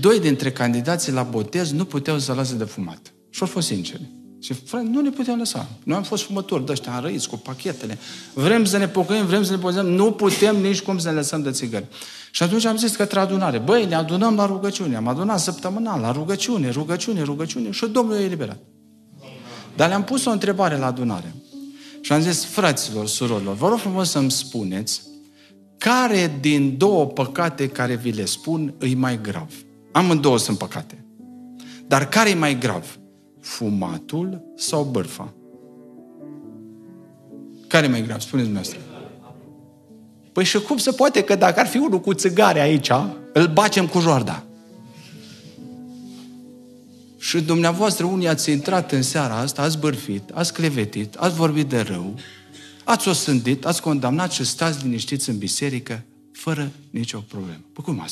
Doi dintre candidații la botez nu puteau să lase de fumat. Și au fost sinceri. Și frate, nu ne puteam lăsa. Noi am fost fumători de ăștia înrăiți cu pachetele. Vrem să ne pocăim, vrem să ne pozăm. Nu putem nici cum să ne lăsăm de țigări. Și atunci am zis către adunare, băi, ne adunăm la rugăciune. Am adunat săptămânal la rugăciune, rugăciune, rugăciune și Domnul e eliberat. Dar le-am pus o întrebare la adunare. Și am zis, fraților, surorilor, vă rog frumos să-mi spuneți care din două păcate care vi le spun îi mai grav. Amândouă sunt păcate. Dar care e mai grav? Fumatul sau bârfa? Care e mai grav? Spuneți dumneavoastră. Păi și cum se poate că dacă ar fi unul cu țigare aici, îl bacem cu joarda? Și dumneavoastră, unii ați intrat în seara asta, ați bârfit, ați clevetit, ați vorbit de rău, ați osândit, ați condamnat și stați liniștiți în biserică fără nicio problemă. Păi cum asta?